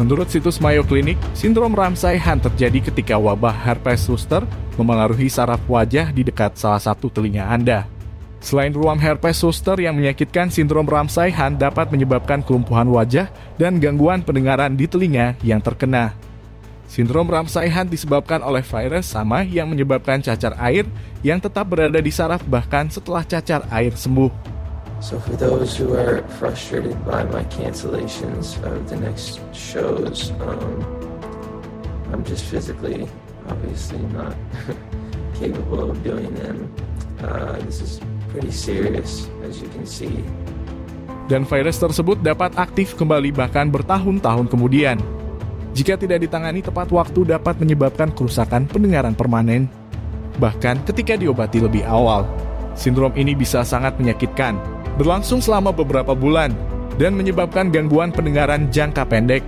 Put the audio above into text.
Menurut situs Mayo Clinic, sindrom Ramsay-Hunt terjadi ketika wabah herpes zoster memengaruhi saraf wajah di dekat salah satu telinga Anda. Selain ruam herpes zoster yang menyakitkan, sindrom Ramsay-Hunt dapat menyebabkan kelumpuhan wajah dan gangguan pendengaran di telinga yang terkena. Sindrom Ramsay-Hunt disebabkan oleh virus sama yang menyebabkan cacar air yang tetap berada di saraf bahkan setelah cacar air sembuh. So for those who are frustrated by my cancellations of the next shows, um, I'm just physically, obviously not capable of doing them. Uh, this is pretty serious, as you can see. Dan virus tersebut dapat aktif kembali bahkan bertahun-tahun kemudian. Jika tidak ditangani tepat waktu dapat menyebabkan kerusakan pendengaran permanen. Bahkan ketika diobati lebih awal, sindrom ini bisa sangat menyakitkan, berlangsung selama beberapa bulan, dan menyebabkan gangguan pendengaran jangka pendek